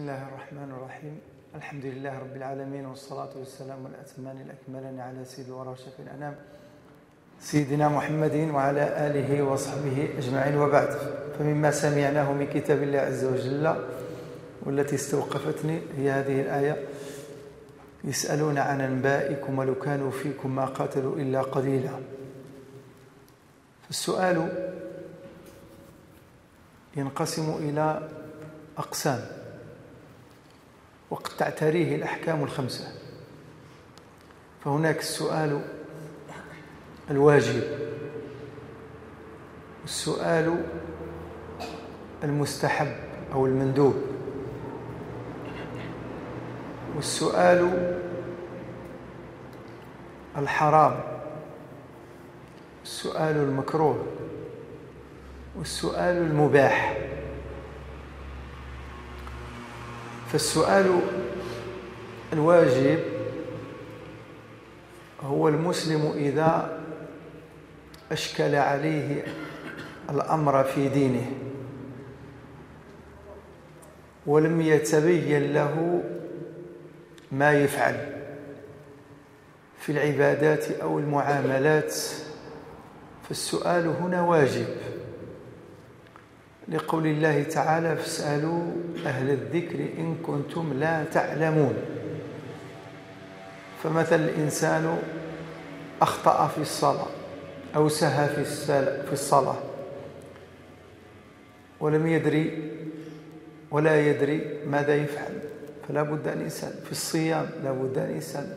بسم الله الرحمن الرحيم الحمد لله رب العالمين والصلاة والسلام الأتمان الأكملان على سيد الورى وشفي الأنام سيدنا محمد وعلى آله وصحبه أجمعين وبعد فمما سمعناه من كتاب الله عز وجل والتي استوقفتني هي هذه الآية يسألون عن أنبائكم ولو كانوا فيكم ما قاتلوا إلا قليلا السؤال ينقسم إلى أقسام وقد تعتريه الأحكام الخمسة. فهناك السؤال الواجب السؤال المستحب أو المندوب. والسؤال الحرام. السؤال المكروه. والسؤال المباح. فالسؤال الواجب هو المسلم إذا أشكل عليه الأمر في دينه ولم يتبين له ما يفعل في العبادات أو المعاملات فالسؤال هنا واجب. لقول الله تعالى فاسألوا أهل الذكر إن كنتم لا تعلمون. فمثل الإنسان أخطأ في الصلاة أو سهى في الصلاة ولم يدري ولا يدري ماذا يفعل. فلا بد أن يسأل في الصيام لا بد أن يسأل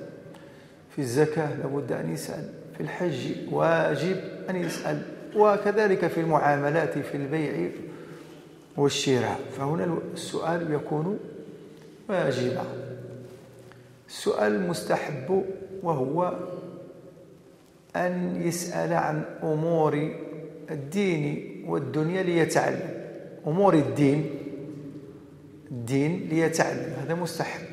في الزكاة لا بد أن يسأل في الحج واجب أن يسأل. وكذلك في المعاملات في البيع والشراء فهنا السؤال يكون واجبا السؤال المستحب وهو أن يسأل عن أمور الدين والدنيا ليتعلم. أمور الدين الدين ليتعلم. هذا مستحب.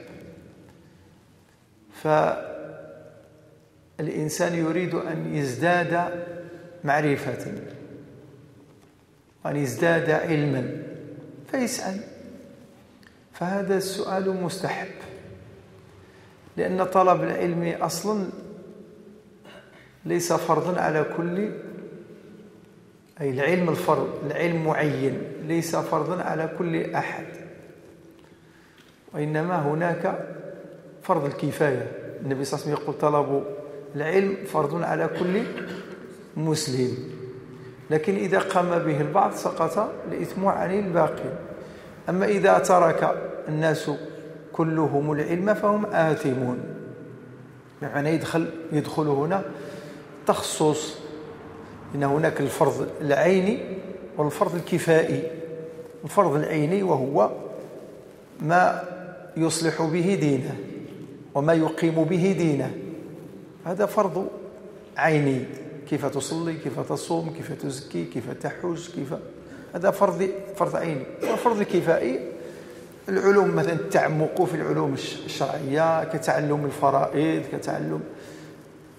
فالإنسان يريد أن يزداد معرفة وأن يزداد علما. فيسأل. فهذا السؤال مستحب لأن طلب العلم أصلا ليس فرضا على كل أي العلم الفرض العلم معين ليس فرضا على كل أحد. وإنما هناك فرض الكفاية. النبي صلى الله عليه وسلم يقول طلب العلم فرض على كل مسلم. لكن إذا قام به البعض سقط الإثم عن الباقي. أما إذا ترك الناس كلهم العلم فهم آثمون. بمعنى يدخل يدخل هنا تخصص. إن هناك الفرض العيني والفرض الكفائي. الفرض العيني وهو ما يصلح به دينه وما يقيم به دينه. هذا فرض عيني. كيف تصلي كيف تصوم كيف تزكي كيف تحج كيف هذا فرض فرض عيني. والفرض الكفائي العلوم مثلا التعمق في العلوم الشرعية كتعلم الفرائض كتعلم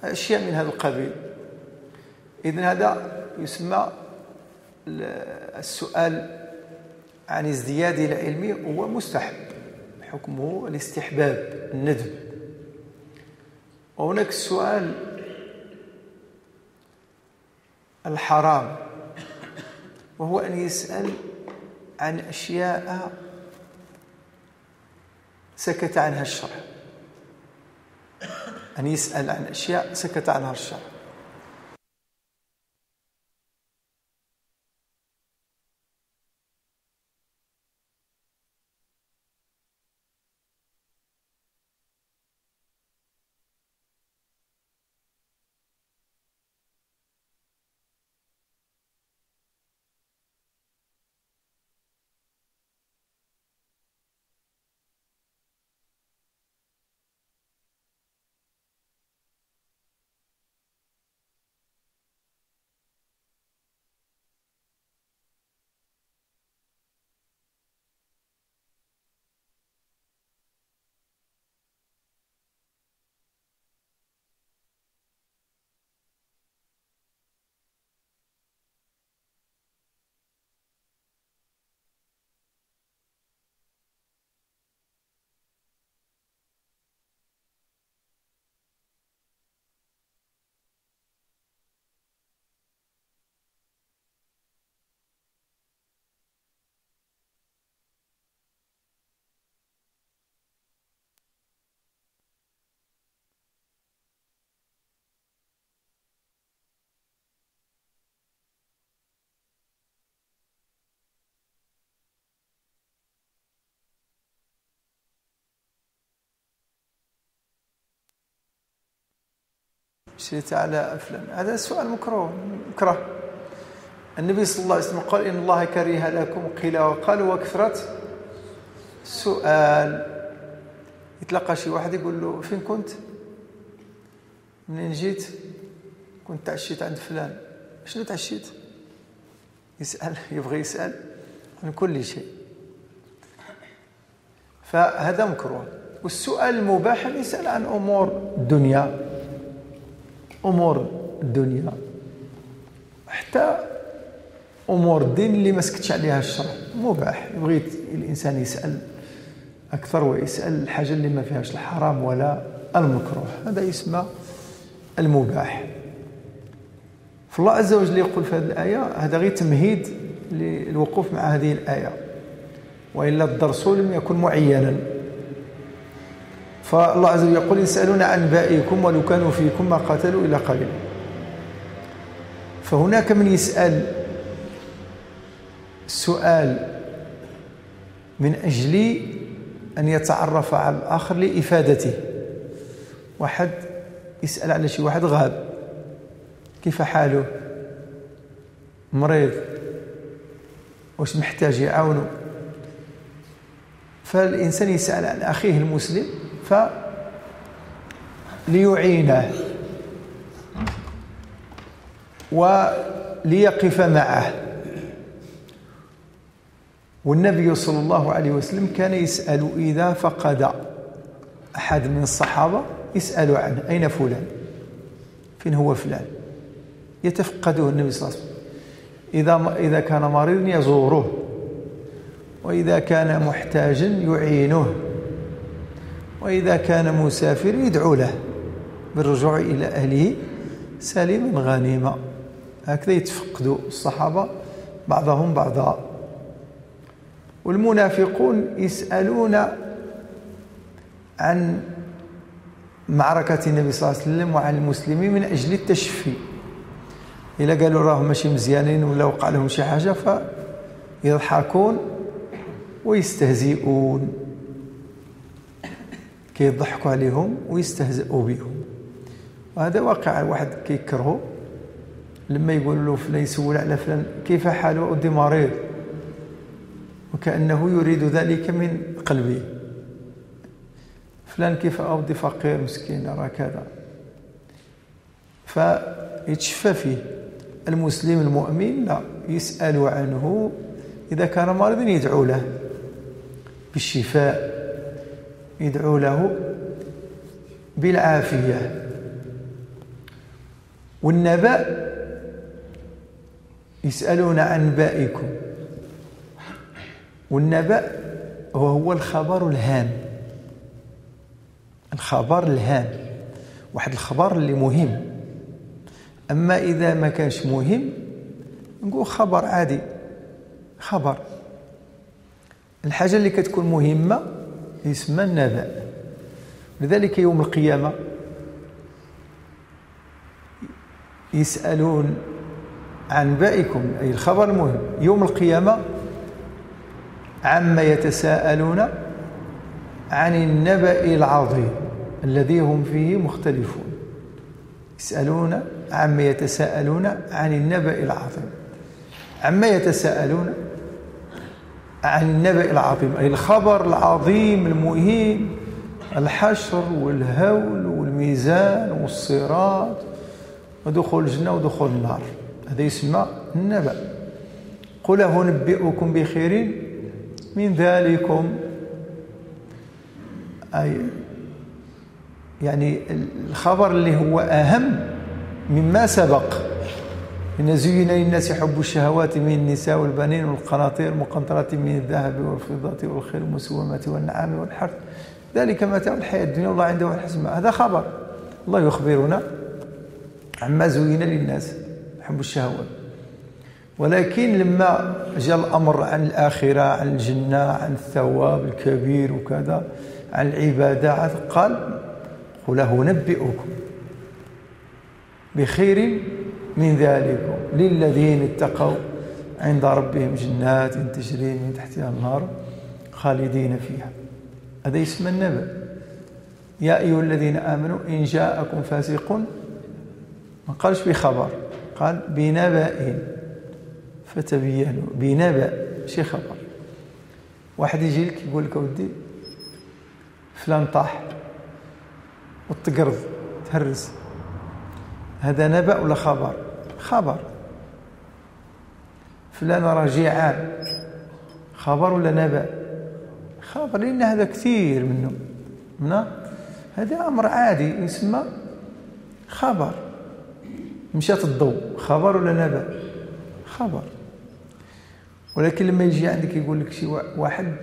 أشياء من هذا القبيل. إذن هذا يسمى السؤال عن ازدياد العلم هو مستحب. حكمه الاستحباب الندب وهناك السؤال الحرام وهو أن يسأل عن أشياء سكت عنها الشرع. أن يسأل عن أشياء سكت عنها الشرع. مشيت على فلان هذا سؤال مكروه مكره. النبي صلى الله عليه وسلم قال إن الله كره لكم قيل وقال وكثرة سؤال. يتلقى شي واحد يقول له فين كنت؟ منين جيت؟ كنت تعشيت عند فلان. شنو تعشيت؟ يسأل يبغي يسأل عن كل شيء. فهذا مكروه. والسؤال المباح يسأل عن أمور الدنيا. أمور الدنيا. حتى أمور الدين اللي ما سكتش عليها الشرع. مباح. يبغي الإنسان يسأل أكثر ويسأل الحاجة اللي ما فيهاش الحرام ولا المكروه. هذا يسمى المباح. فالله عز وجل يقول في هذه الآية هذا غير تمهيد للوقوف مع هذه الآية. وإلا الدرس لم يكن معينا. فالله عز وجل يقول يسألون عن بائكم ولو كانوا فيكم ما قاتلوا إلا قليلا فهناك من يسأل سؤال من أجل أن يتعرف على الآخر لإفادته. واحد يسأل على شي واحد غاب. كيف حاله؟ مريض. واش محتاج يعاونه فالإنسان يسأل عن أخيه المسلم ليعينه وليقف معه. والنبي صلى الله عليه وسلم كان يسأل إذا فقد أحد من الصحابة يسأل عنه أين فلان؟ فين هو فلان؟ يتفقده النبي صلى الله عليه وسلم. إذا, إذا كان مريض يزوره وإذا كان محتاجا يعينه. وإذا كان مسافر يدعو له بالرجوع إلى أهله سالما غنيما هكذا يتفقد الصحابة بعضهم بعضا. والمنافقون يسألون عن معركة النبي صلى الله عليه وسلم وعن المسلمين من أجل التشفي. إلا قالوا راهم ماشي مزيانين ولا وقع لهم شي حاجة فيضحكون ويستهزئون. كيضحكوا عليهم ويستهزئوا بهم. وهذا واقع واحد كيكرهه لما يقول له فلان يسول على فلان كيف حاله؟ ودي مريض. وكأنه يريد ذلك من قلبه. فلان كيف؟ أودي فقير مسكين أرى كذا. فيتشفى فيه. المسلم المؤمن لا يسأل عنه إذا كان مريضا يدعو له بالشفاء. يدعو له بالعافية. والنبأ يسألون عن بائكم. والنبأ وهو الخبر الهام. الخبر الهام. واحد الخبر اللي مهم. أما إذا ما كانش مهم نقول خبر عادي. خبر. الحاجة اللي كتكون مهمة يسمى النبأ لذلك يوم القيامة يسألون عن بائكم أي الخبر المهم. يوم القيامة عما يتساءلون عن النبأ العظيم الذي هم فيه مختلفون. يسألون عما يتساءلون عن النبأ العظيم. عما يتساءلون النبأ العظيم أي الخبر العظيم المهم الحشر والهول والميزان والصراط ودخول الجنة ودخول النار. هذا يسمى النبأ. قل أنبئكم بخير من ذلكم. أي يعني الخبر اللي هو أهم مما سبق. إن زين للناس حب الشهوات من النساء والبنين والقناطير المقنطرة من الذهب والفضة والخيل المسومة والنعام والحرث. ذلك متاع الحياة الدنيا والله عنده الحسنى هذا خبر. الله يخبرنا عما زين للناس حب الشهوات. ولكن لما جاء الأمر عن الآخرة عن الجنة عن الثواب الكبير وكذا عن العبادة قال قل أنبئكم بخير من ذلك للذين اتقوا عند ربهم جنات تجري من تحتها النار خالدين فيها. هذا اسم النبأ يا أيها الذين آمنوا إن جاءكم فاسق ما قالش بخبر قال بنبأ فتبينوا بنبأ ماشي خبر. واحد يجي لك يقول لك ودي فلان طاح وتقرض تهرس. هذا نبأ ولا خبر؟ خبر. فلان راه جيعان خبر ولا نبأ؟ خبر لأن هذا كثير منه من هذا أمر عادي يسمى خبر. مشات الضوء. خبر ولا نبأ؟ خبر. ولكن لما يجي عندك يقول لك شي واحد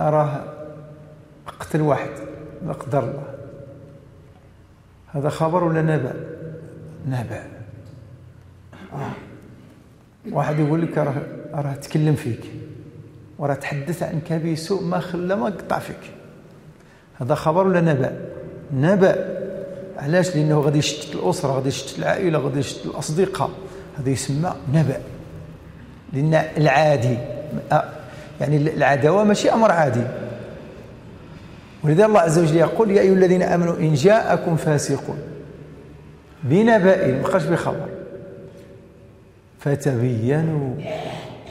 أراه قتل واحد لا قدر الله. هذا خبر ولا نبأ؟ نبأ. آه. واحد يقول لك راه راه تكلم فيك وراه تحدث عنك بسوء ما خلى ما قطع فيك. هذا خبر ولا نبأ؟ نبأ. علاش؟ لأنه غادي يشتت الأسرة غادي يشتت العائلة غادي يشتت الأصدقاء. هذا يسمى نبأ. لأن العادي يعني العداوة ماشي أمر عادي. ولذا الله عز وجل يقول يا أيها الذين آمنوا إن جاءكم فاسق بنبأ ما بقاش بخبر. فتبينوا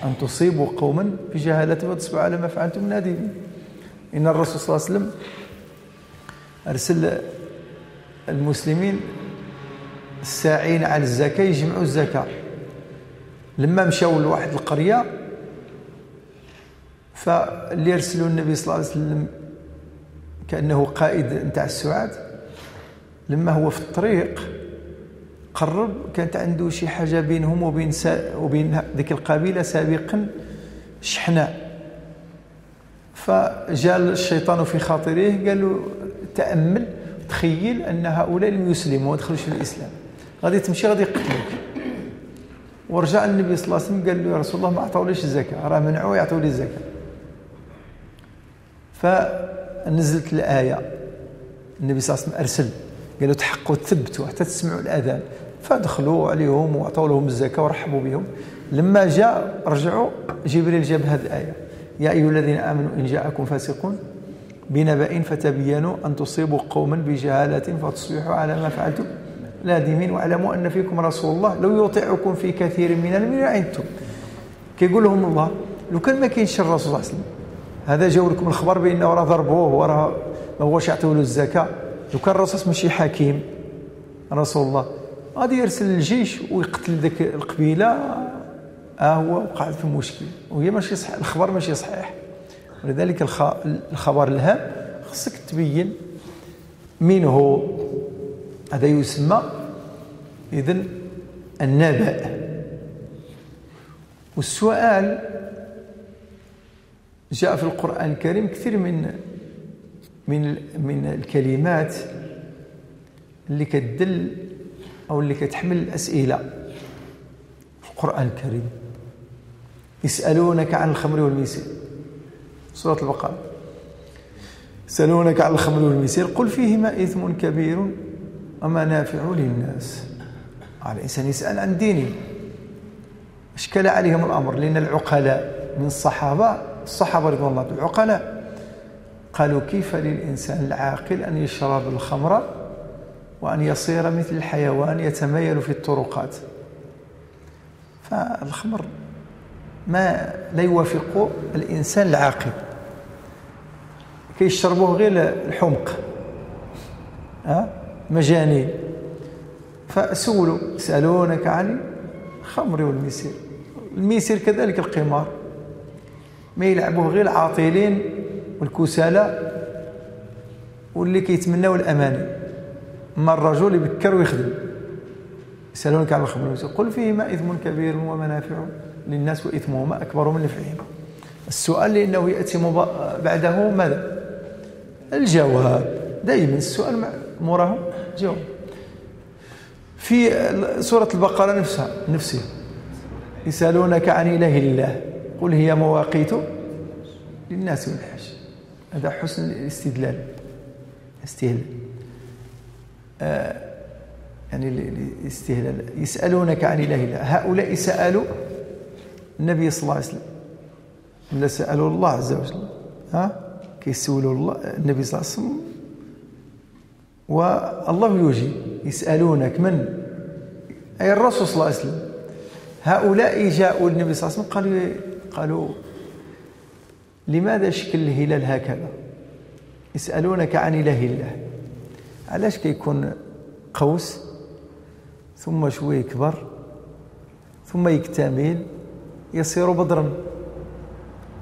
أن تصيبوا قوما بجهالة فتصبحوا على ما فعلتم نادمين. إن الرسول صلى الله عليه وسلم أرسل المسلمين الساعين على الزكاة يجمعوا الزكاة. لما مشاو لواحد القرية فاللي يرسلوا النبي صلى الله عليه وسلم كأنه قائد نتاع السعاد. لما هو في الطريق قرب كانت عنده شي حاجة بينهم وبين سا وبين ذيك القبيلة سابقا شحناء. فجاء الشيطان في خاطره قال له تأمل تخيل أن هؤلاء لم يسلموا ما في الإسلام. غادي تمشي غادي يقتلوك. ورجع النبي صلى الله عليه وسلم قال له يا رسول الله ما عطاوليش الزكاة راه منعوا يعطوا لي الزكاة. فنزلت الآية. النبي صلى الله عليه وسلم أرسل قالوا تحقوا تثبتوا حتى تسمعوا الأذان. فدخلوا عليهم وعطوا لهم الزكاة ورحبوا بهم. لما جاء رجعوا جبريل جاب هذه الآية. يا أيها الذين آمنوا إن جاءكم فاسق بنبأ فتبينوا أن تصيبوا قوما بجهالة فتصبحوا على ما فعلتم نادمين. واعلموا أن فيكم رسول الله لو يطيعكم في كثير من الأمر عنتم كيقول لهم الله لو كان ما كاينش الرسول صلى الله عليه وسلم هذا جاو لكم الخبر بانه راه ضربوه وراه ما هوش يعطيو له الزكاة. لو كان الرسول ماشي حكيم رسول الله غادي يرسل الجيش ويقتل ذاك القبيلة. ها هو وقع في مشكل. وهي ماشي صحيح الخبر ماشي صحيح. ولذلك الخبر الهام خصك تبين من هو هذا يسمى اذا النبأ. والسؤال جاء في القرآن الكريم كثير من من من الكلمات اللي كتدل أو اللي كتحمل الأسئلة في القرآن الكريم. يسألونك عن الخمر والميسر. سورة البقرة. يسألونك عن الخمر والميسر. قل فيهما إثم كبير ومنافع للناس. الإنسان يسأل عن دينه. أشكل عليهم الأمر. لأن العقلاء من الصحابة الصحابة رضوان الله العقلاء قالوا كيف للإنسان العاقل أن يشرب الخمر وأن يصير مثل الحيوان يتميل في الطرقات؟ فالخمر ما لا يوافق الإنسان العاقل. كيشربوه غير الحمق ها؟ مجانين. فسولوا يسألونك عن الخمر والميسير. الميسير كذلك القمار. ما يلعبوه غير العاطلين والكسالى واللي كيتمناو الاماني أما الرجل يبكر ويخدم يسألونك عن الخمر قل فيهما إثم كبير ومنافع للناس وإثمهما أكبر من نفعهما. السؤال لأنه يأتي بعده ماذا؟ الجواب. دائما السؤال موراه جواب. في سورة البقرة نفسها نفسها. يسألونك عن إله الله. قل هي مواقيت للناس والحج هذا حسن الاستدلال. استهلال آه يعني الاستهلال. يسألونك عن إله الله. هؤلاء سألوا النبي صلى الله عليه وسلم. ولا سألوا الله عز وجل. ها؟ كيسولوا الله النبي صلى الله عليه وسلم. والله يجيب يسألونك من؟ أي الرسول صلى الله عليه وسلم. هؤلاء جاءوا للنبي صلى الله عليه وسلم قالوا قالوا لماذا شكل الهلال هكذا؟ يسألونك عن إله الله. علاش كيكون قوس؟ ثم شوي يكبر ثم يكتمل يصير بدرا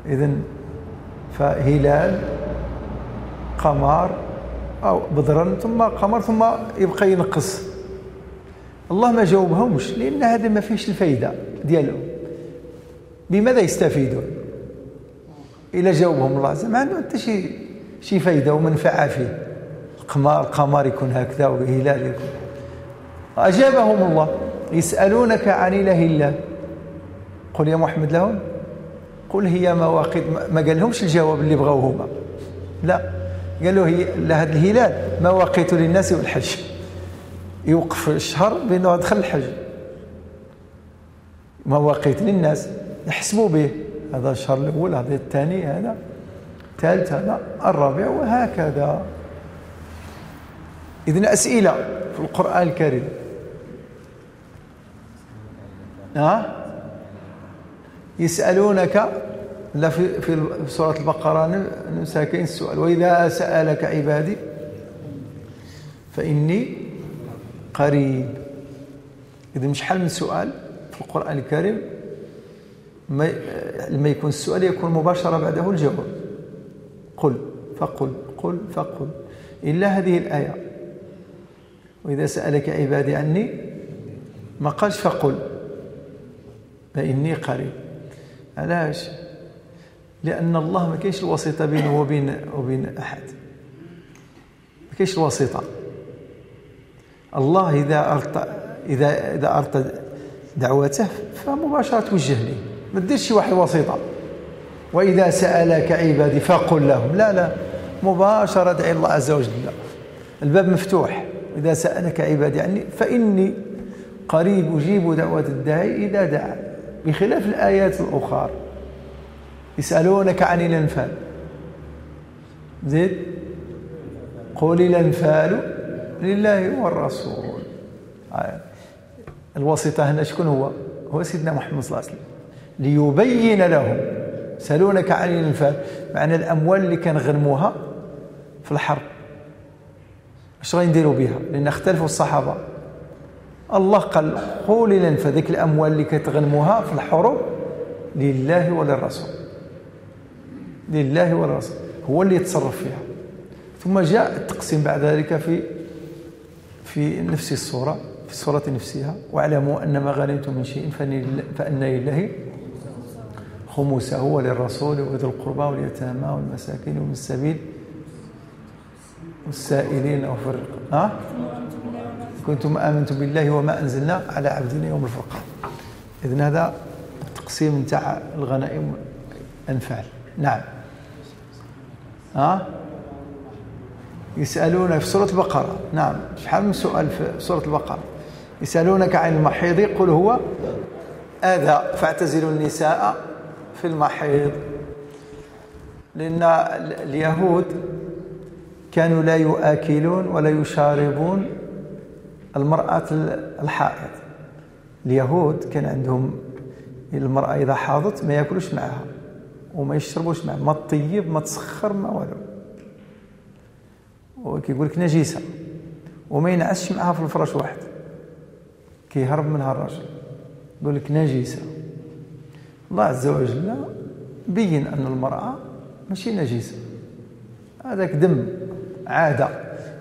إذا فهلال قمر أو بدرا ثم قمر ثم يبقى ينقص. الله ما جاوبهمش لأن هذا ما فيش الفايدة ديالهم بماذا يستفيدون؟ إلا جاوبهم الله ما عنده حتى شي شي فايدة ومنفعة فيه. القمر القمر يكون هكذا والهلال يكون. أجابهم الله يسألونك عن إله الله. قل يا محمد لهم. قل هي مواقيت ما قال لهمش الجواب اللي بغاو هما. لا. قالوا هي هذا الهلال مواقيت للناس والحج. يوقف الشهر بأنه دخل الحج. مواقيت للناس. يحسبوا به. هذا الشهر الأول هذا الثاني هذا الثالث هذا الرابع وهكذا. إذن أسئلة في القرآن الكريم. ها؟ يسألونك لا في في سورة البقرة ساكن السؤال. وإذا سألك عبادي فإني قريب. اذا مش حل من سؤال في القرآن الكريم؟ ما لما يكون السؤال يكون مباشرة بعده الجواب. قل فقل قل فقل. إلا هذه الآية. وإذا سألك عبادي عني ما قالش فقل. فاني قريب. علاش؟ لأن الله ما كاينش الوسيطة بينه وبين وبين أحد. ما كاينش الوسيطة الله إذا أردت إذا إذا أردت دعوته فمباشرة توجه لي ما ديرش شي واحد وسيطة. وإذا سألك عبادي فقل لهم. لا لا مباشرة ادعي الله عز وجل. الباب مفتوح. إذا سألك عبادي عني فإني قريب أجيب دعوة الداعي إذا دعا بخلاف الآيات الأخرى. يسألونك عن الأنفال. زيد قل الأنفال لله والرسول. آه. الواسطة هنا شكون هو؟ هو سيدنا محمد صلى الله عليه وسلم. ليبين لهم. يسألونك عن الأنفال معنى الأموال اللي كنغنموها في الحرب. اش غنديروا بها؟ لأن اختلفوا الصحابة. الله قال قول الأنفال ذيك الأموال اللي كتغنموها في الحروب لله وللرسول. لله والرسول هو اللي يتصرف فيها. ثم جاء التقسيم بعد ذلك في في نفس الصورة في الصورة نفسها. واعلموا أن ما غنمتم من شيء فأن لله خمسه وللرسول وذي القربى واليتامى والمساكين ومن السبيل والسائلين أو فرق ها؟ كنتم آمنتم بالله وما أنزلنا على عبدنا يوم الفرقان. إذن هذا تقسيم نتاع الغنائم أنفال نعم. ها؟ يسألونك في سورة البقرة. نعم. شحال من سؤال في سورة البقرة؟ يسألونك عن المحيض قل هو أذى. فاعتزلوا النساء. في المحيض لأن اليهود كانوا لا يؤكلون ولا يشاربون المرأة الحائض. اليهود كان عندهم المرأة إذا حاضت ما يأكلوش معها وما يشربوش معه ما تطيب ما تسخر ما والو. وكيقول لك نجيسه وما ينعسش معها في الفراش واحد كيهرب منها الرجل يقول لك نجيسه الله عز وجل بين أن المرأة ماشي نجيسه هذاك دم عادة.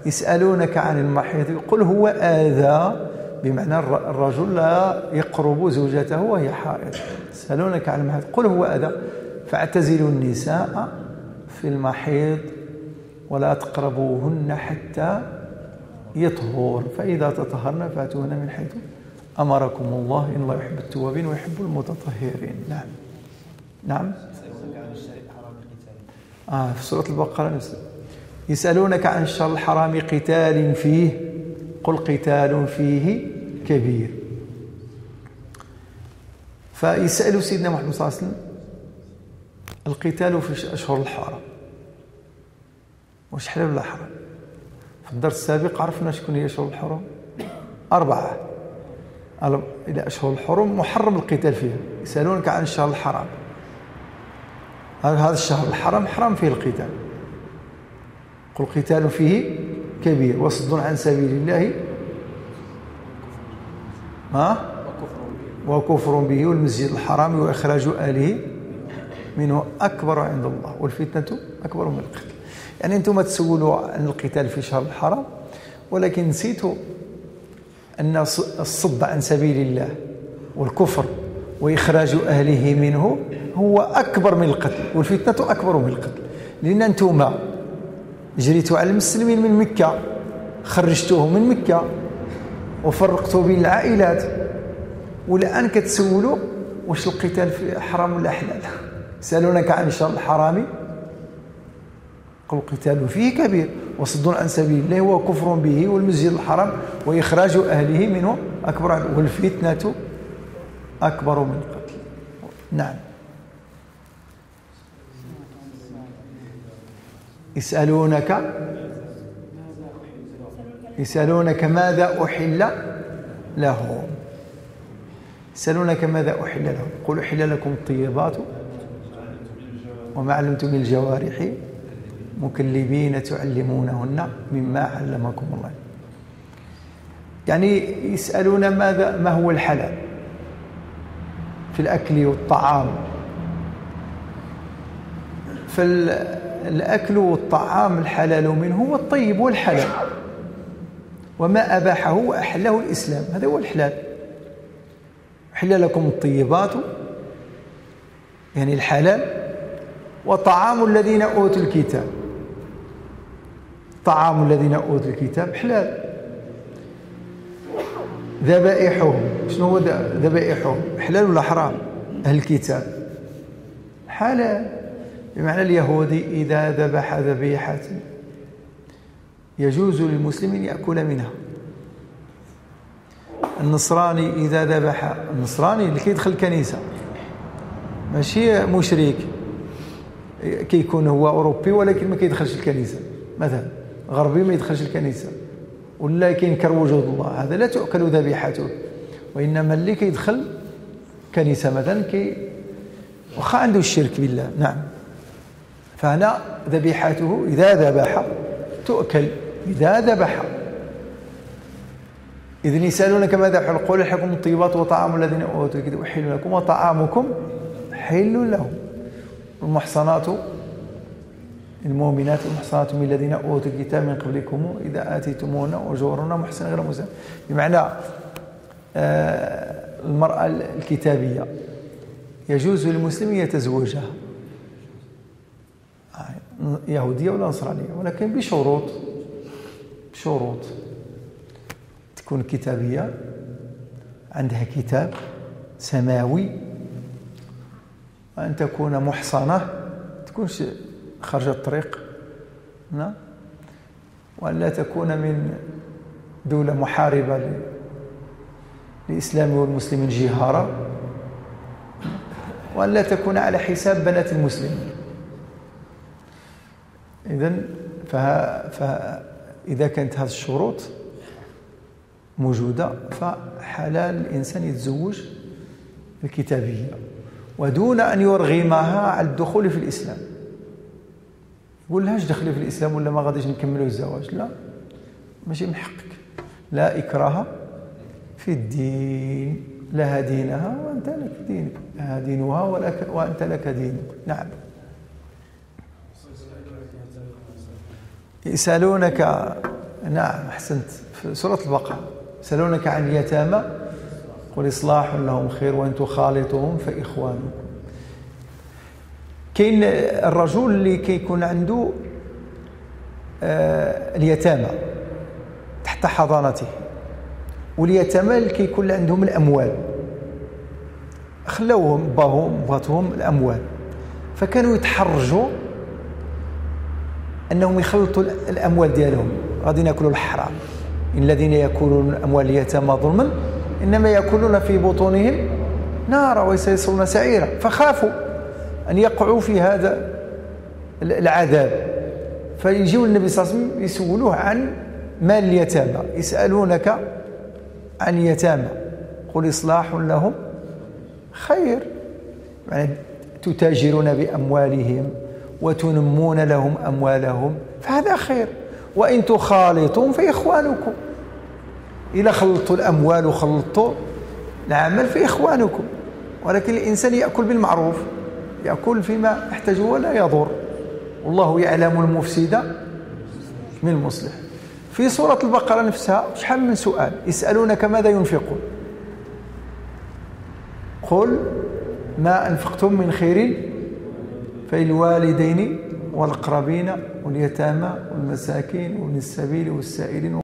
يسألونك عن المحيط قل هو آذى بمعنى الرجل لا يقرب زوجته وهي حائض. يسألونك عن المحيط قل هو آذى. فاعتزلوا النساء في المحيض ولا تقربوهن حتى يطهر فإذا تطهرن فاتوهن من حيث أمركم الله إن الله يحب التوابين ويحب المتطهرين. نعم. نعم. آه في سورة البقرة يسألونك عن الشر الحرام قتال فيه. قل قتال فيه كبير. فيسأل سيدنا محمد صلى الله عليه وسلم القتال في أشهر الحرم وش حلال ولا حرام؟ في الدرس السابق عرفنا شكون هي أشهر الحرم؟ أربعة. إلى أشهر الحرم محرم القتال فيها يسألونك عن الشهر الحرام. هذا الشهر الحرام حرام فيه القتال. قل قتال فيه كبير وصد عن سبيل الله. ها؟ وكفر به والمسجد الحرام وإخراج آله منه أكبر عند الله والفتنة أكبر من القتل. يعني أنتم تسولوا عن القتال في شهر الحرام ولكن نسيتوا أن الصد عن سبيل الله والكفر وإخراج أهله منه هو أكبر من القتل والفتنة أكبر من القتل. لأن أنتم جريتوا على المسلمين من مكة خرجتوهم من مكة وفرقتوا بين العائلات. والآن كتسولوا واش القتال في حرام ولا حلال سألونك عن الشهر الحرامي. القتال فيه كبير وصد عن سبيل الله وكفر به والمسجد الحرام وإخراج أهله منه أكبر والفتنة أكبر من القتل نعم. يسألونك يسألونك ماذا أحل لهم؟ يسألونك ماذا أحل لهم؟ قل أحل لكم الطيبات وما علمتم من الجوارح. مكلبين تعلمونهن مما علمكم الله. يعني يسألون ماذا ما هو الحلال في الأكل والطعام. فالأكل والطعام الحلال منه هو الطيب والحلال. وما أباحه وأحله الإسلام. هذا هو الحلال. حل لكم الطيبات. يعني الحلال. وطعام الذين أوتوا الكتاب. طعام الذين أوتوا الكتاب حلال. ذبائحهم. شنو هو ذبائحهم؟ حلال ولا حرام؟ أهل الكتاب. حلال. بمعنى اليهودي إذا ذبح ذبيحة يجوز للمسلم أن يأكل منها. النصراني إذا ذبح النصراني اللي كيدخل الكنيسة. ماشي مشرك. كيكون هو أوروبي ولكن ما كيدخلش الكنيسة مثلا. غربي ما يدخلش الكنيسة ولا كينكر وجود الله هذا لا تؤكل ذبيحته. وإنما اللي كيدخل كنيسة مثلا كي واخا عنده الشرك بالله نعم. فهنا ذبيحته إذا ذبح تؤكل إذا ذبح. إذن يسألونك ماذا حل قول لكم الطيبات وطعام الذين أوتوا الكتاب. أحل لكم وطعامكم حل لهم. المحصنات المؤمنات المحصنات من الذين أوتوا الكتاب من قبلكم إذا آتيتموهن أجورهن محسن غير مسلم. بمعنى آه المرأة الكتابية يجوز للمسلم يتزوجها. يهودية ولا نصرانية؟ ولكن بشروط. بشروط. تكون كتابية عندها كتاب سماوي. وأن تكون محصنة تكونش خرج الطريق نعم. وأن لا تكون من دولة محاربة للإسلام والمسلمين جهارا وأن لا تكون على حساب بنات المسلمين. إذن فإذا كانت هذه الشروط موجودة فحلال الإنسان يتزوج الكتابية ودون أن يرغمها على الدخول في الإسلام. يقول لهاش دخلي في الإسلام ولا ما غاديش نكملوا الزواج؟ لا. ماشي من حقك. لا إكراه في الدين لها دينها وأنت لك دينك لها دينها ولك وأنت لك دينك نعم. يسألونك نعم أحسنت. في سورة البقرة. يسألونك عن اليتامى قل إصلاح لهم خير وإن تخالطهم فإخوانكم. كاين الرجل اللي كيكون عنده آه اليتامى تحت حضانته واليتامى اللي كيكون عندهم الأموال. خلاوهم باهم بغاتهم الأموال. فكانوا يتحرجوا أنهم يخلطوا الأموال ديالهم. غادي ناكلوا الحرام. الذين يأكلون أموال اليتامى ظلما إنما يأكلون في بطونهم نارا وسيصلون سعيرا. فخافوا. أن يقعوا في هذا العذاب. فيجيوا النبي صلى الله عليه وسلم يسولوه عن مال اليتامى. يسألونك عن يتامى قل إصلاح لهم خير. يعني تتاجرون بأموالهم وتنمون لهم أموالهم فهذا خير. وإن تخالطون فإخوانكم. إذا خلطوا الأموال وخلطوا العمل فإخوانكم. ولكن الإنسان يأكل بالمعروف. يأكل فيما يحتاج ولا يضر. والله يعلم المفسد من المصلح. في سورة البقرة نفسها شحال من سؤال؟ يسألونك ماذا ينفقون؟ قل ما أنفقتم من خير فالوالدين والأقربين واليتامى والمساكين وابن السبيل والسائلين